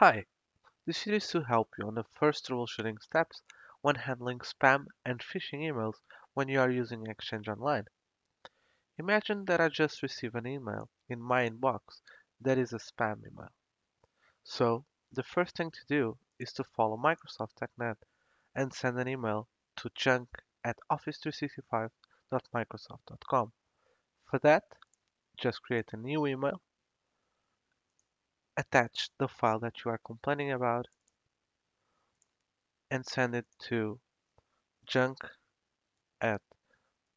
Hi, this video is to help you on the first troubleshooting steps when handling spam and phishing emails when you are using Exchange Online. Imagine that I just received an email in my inbox that is a spam email. So, the first thing to do is to follow Microsoft TechNet and send an email to junk at office365.microsoft.com. For that, just create a new email attach the file that you are complaining about and send it to junk at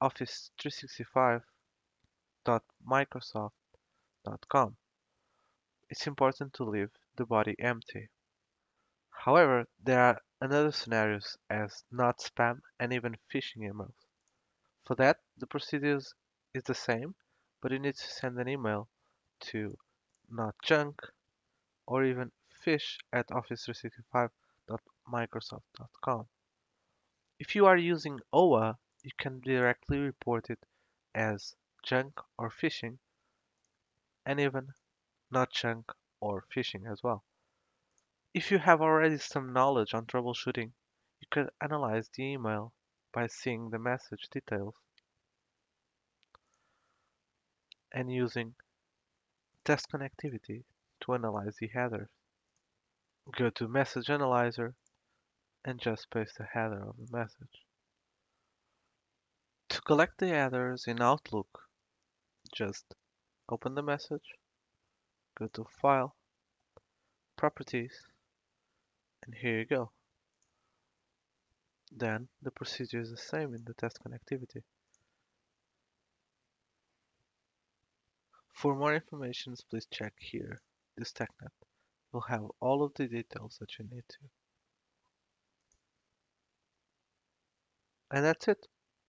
office365.microsoft.com. It's important to leave the body empty. However, there are another scenarios as not spam and even phishing emails. For that, the procedures is the same, but you need to send an email to not junk or even phish at office365.microsoft.com. If you are using OWA, you can directly report it as junk or phishing and even not junk or phishing as well. If you have already some knowledge on troubleshooting, you can analyze the email by seeing the message details and using test connectivity analyze the headers. Go to Message Analyzer and just paste the header of the message. To collect the headers in Outlook, just open the message, go to File, Properties, and here you go. Then the procedure is the same in the test connectivity. For more information, please check here, this TechNet will have all of the details that you need to. And that's it.